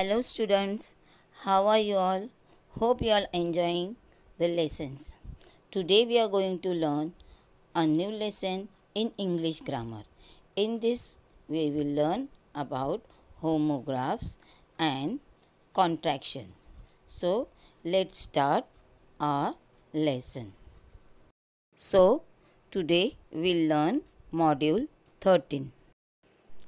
Hello students, how are you all? Hope you are enjoying the lessons. Today we are going to learn a new lesson in English grammar. In this we will learn about homographs and contraction. So let's start our lesson. So today we'll learn module 13.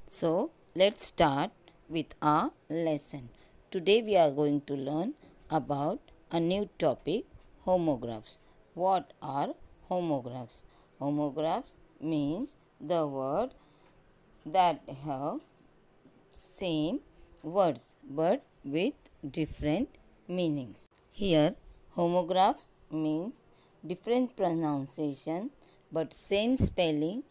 So let's start with our lesson. Today we are going to learn about a new topic homographs. What are homographs? Homographs means the word that have same words but with different meanings. Here homographs means different pronunciation but same spelling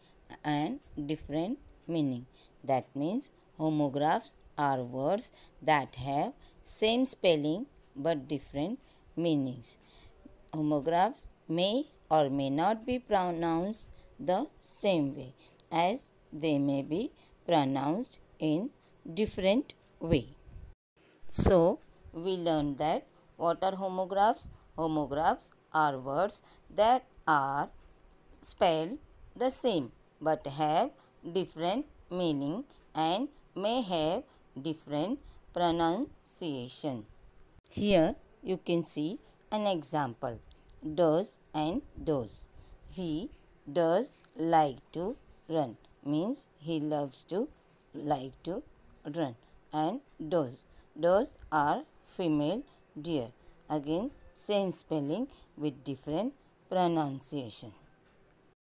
and different meaning. That means homographs are words that have same spelling but different meanings. Homographs may or may not be pronounced the same way as they may be pronounced in different way. So, we learned that what are homographs? Homographs are words that are spelled the same but have different meaning and may have different pronunciation. Here you can see an example does and does. He does like to run means he loves to like to run and does. Does are female deer. Again same spelling with different pronunciation.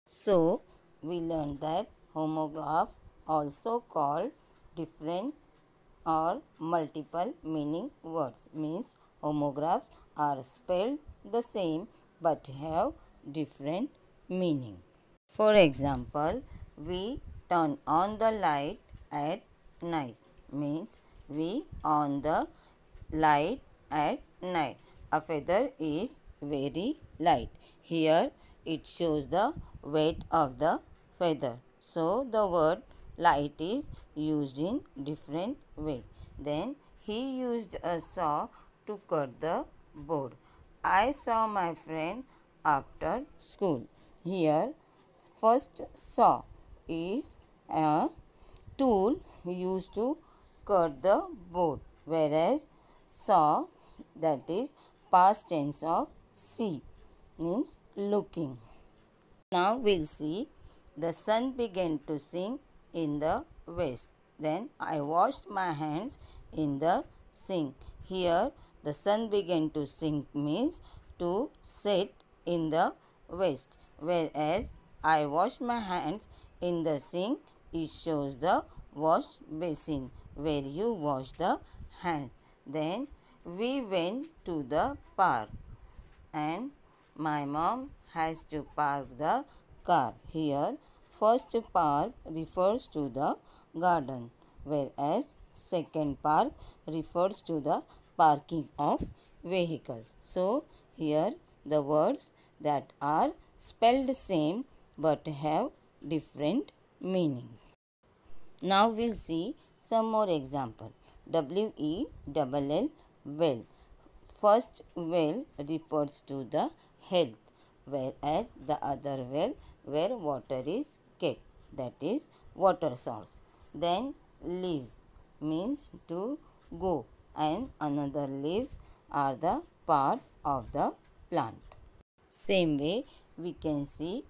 So we learned that homograph also called different or multiple meaning words means homographs are spelled the same but have different meaning. For example, we turn on the light at night means we on the light at night. A feather is very light. Here it shows the weight of the feather. So the word light is used in different way. Then he used a saw to cut the board. I saw my friend after school. Here first saw is a tool used to cut the board whereas saw that is past tense of see means looking. Now we'll see the sun began to sink in the west. Then I washed my hands in the sink. Here the sun began to sink means to set in the west. Whereas I washed my hands in the sink it shows the wash basin where you wash the hands. Then we went to the park and my mom has to park the car. Here first park refers to the garden whereas second park refers to the parking of vehicles. So here the words that are spelled same but have different meaning. Now we'll see some more example. W E L L well. First well refers to the health whereas the other well where water is kept that is water source. Then leaves means to go and another leaves are the part of the plant. Same way we can see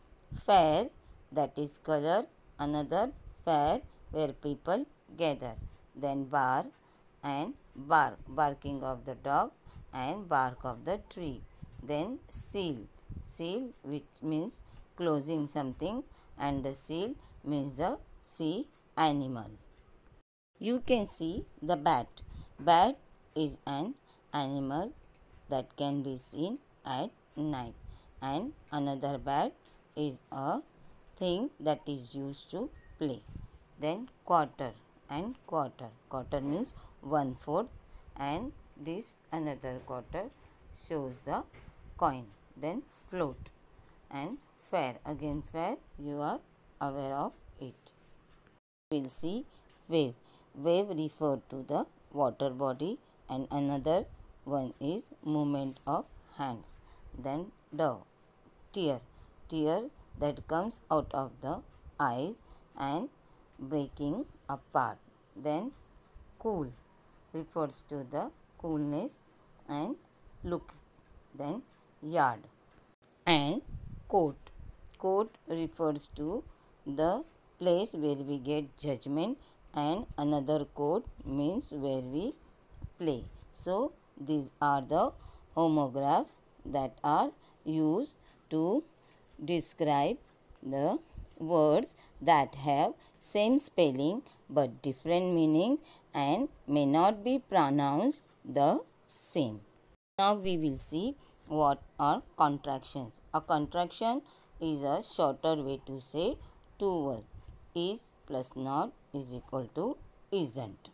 fair that is color another fair where people gather. Then bar and bark barking of the dog and bark of the tree. Then seal seal which means closing something and the seal means the sea animal. You can see the bat. Bat is an animal that can be seen at night and another bat is a thing that is used to play. Then quarter and quarter. Quarter means one fourth and this another quarter shows the coin. Then float and fair. Again fair you are aware of it. Will see. Wave. Wave refer to the water body and another one is movement of hands. Then dove tear. Tear that comes out of the eyes and breaking apart. Then cool. Refers to the coolness and look. Then yard. And court court refers to the place where we get judgment and another court means where we play so these are the homographs that are used to describe the words that have same spelling but different meanings and may not be pronounced the same. Now we will see what are contractions. A contraction is a shorter way to say two words. Is plus not is equal to isn't.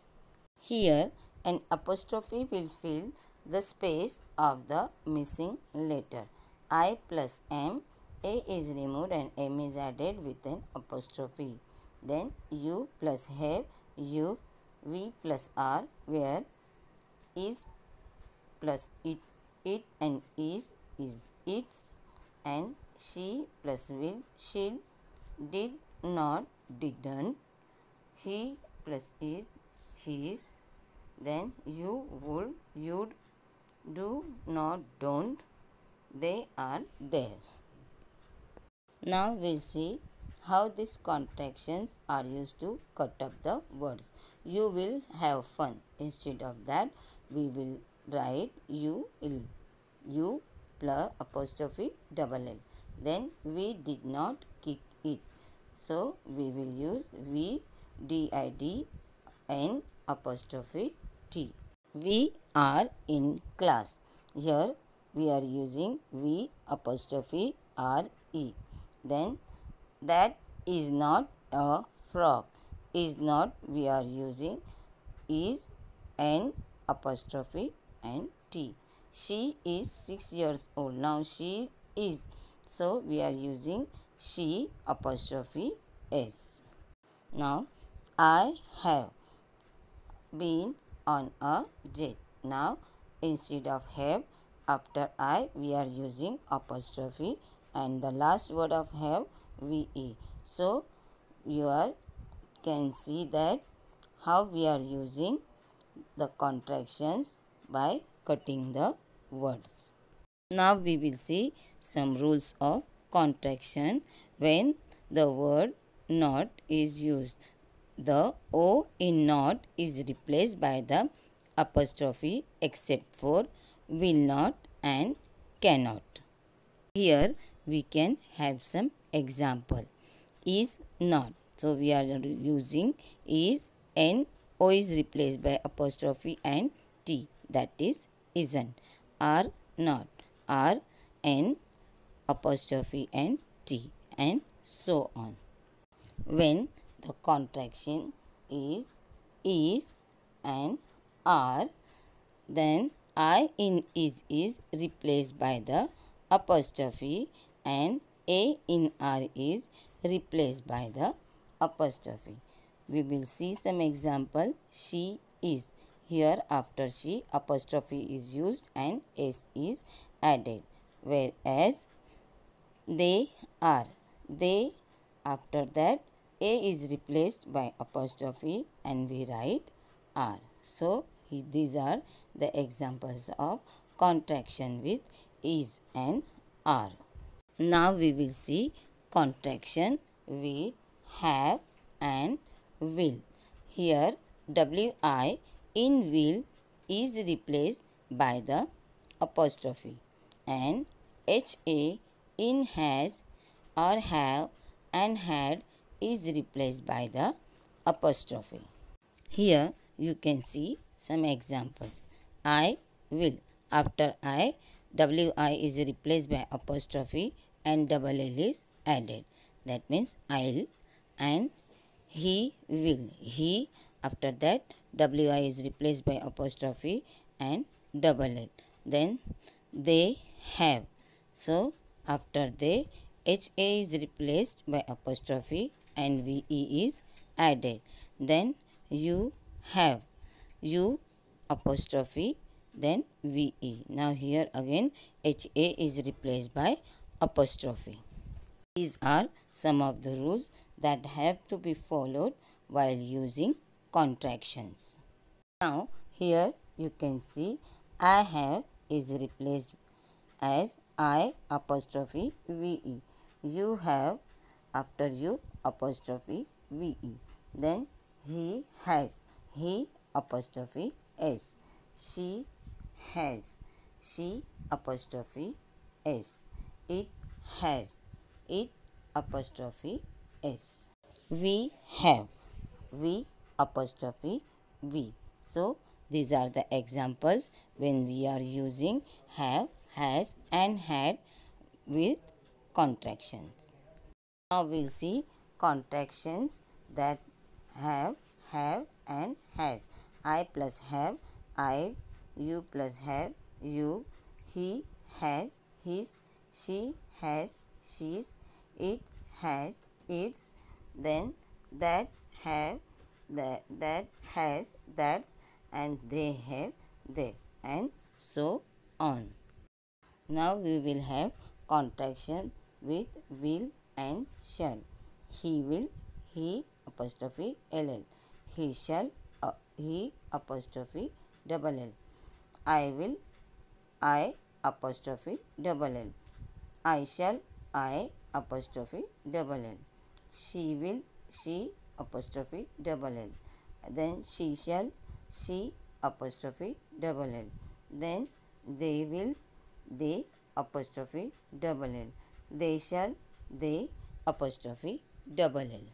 Here an apostrophe will fill the space of the missing letter. I plus M, A is removed and M is added with an apostrophe. Then U plus have, U, V plus R where is plus it, it and is is its and she plus will, she'll, did not, didn't, he plus is, his, then you would, you'd, do not, don't, they are they're. Now we'll see how these contractions are used to cut up the words. You will have fun. Instead of that, we will write you will. You plus apostrophe double L. Then we did not kick it. So we will use V D I D N apostrophe T. We are in class. Here we are using V apostrophe R E. Then that is not a frog. Is not we are using is N apostrophe and T. She is 6 years old. Now she is. So we are using she apostrophe S. Now I have been on a jet. Now instead of have after I we are using apostrophe and the last word of have VE. So you are can see that how we are using the contractions by cutting the words. Now we will see some rules of contraction when the word not is used. The O in not is replaced by the apostrophe except for will not and cannot. Here we can have some example. Is not. So we are using is n o is replaced by apostrophe and t that is isn't. Are not. Are n apostrophe and t and so on. When the contraction is is and are then I in is is replaced by the apostrophe and A in R is replaced by the apostrophe. We will see some example. She is. Here after she apostrophe is used and S is added. Whereas they are. They after that A is replaced by apostrophe and we write are. So these are the examples of contraction with is and are. Now we will see contraction with have and will. Here wi in will is replaced by the apostrophe and ha in has or have and had is replaced by the apostrophe. Here you can see some examples. I will. After I, wi is replaced by apostrophe and double l is added. That means I'll and he will. He after that wi is replaced by apostrophe and double l. Then they have. So after they ha is replaced by apostrophe and ve is added. Then you have. U apostrophe then VE. Now here again HA is replaced by apostrophe. These are some of the rules that have to be followed while using contractions. Now here you can see I have is replaced as I apostrophe VE. You have after you apostrophe VE. Then he has he apostrophe S. She has she apostrophe S. It has it apostrophe S. We have we apostrophe V. So these are the examples when we are using have, has and had with contractions. Now we'll see contractions that have, have and has. I plus have, I, you plus have, you, he has, his, she has, she's, it has, its, then that have, that, that has, that's, and they have, they, and so on. Now we will have contraction with will and shall. He will, he apostrophe ll. He shall, uh, he apostrophe double l. I will, I apostrophe double l. I shall, I apostrophe double l. She will, she apostrophe double l. Then she shall, she apostrophe double l. Then they will, they apostrophe double l. They shall, they apostrophe double l.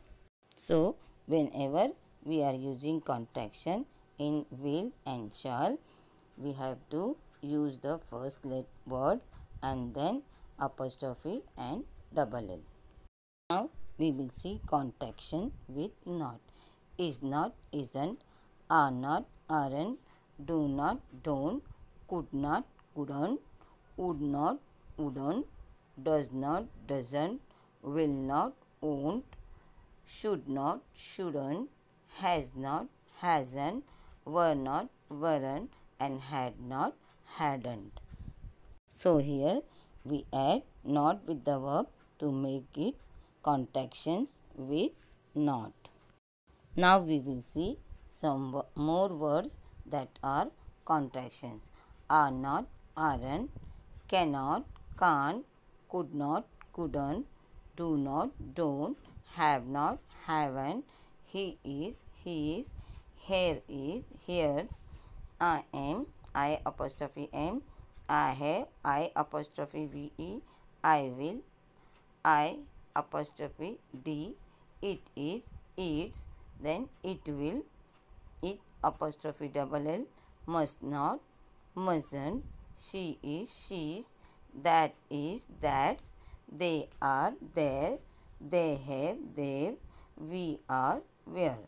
So, whenever we are using contraction in will and shall, we have to use the first let word and then apostrophe and double l. Now, we will see contraction with not. Is not, isn't, are not, aren't, do not, don't, could not, couldn't, would not, wouldn't, does not, doesn't, will not, won't, should not, shouldn't, has not, hasn't, were not, weren't, and had not, hadn't. So here we add not with the verb to make it contractions with not. Now we will see some more words that are contractions. Are not, aren't, cannot, can't, could not, couldn't, do not, don't, have not, haven't, he is, he is, here is, here's, I am, I apostrophe am, I have, I apostrophe ve, I will, I apostrophe d, it is, it's, then it will, it apostrophe double L, must not, mustn't, she is, she's, that is, that's, they are, they're, they have, they've, we are, where.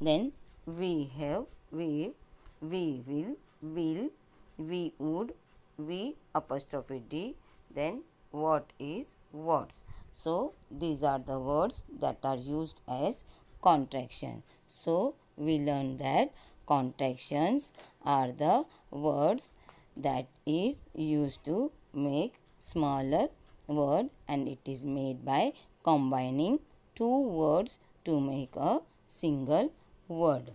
Then we have, we, we will, will, we would, we apostrophe d, then what is, words. So these are the words that are used as contraction. So we learn that contractions are the words that is used to make smaller word and it is made by combining two words to make a single word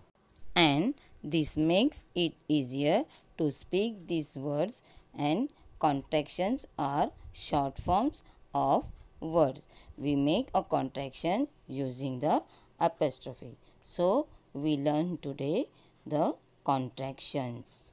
and this makes it easier to speak these words and contractions are short forms of words. We make a contraction using the apostrophe. So, we learn today the contractions.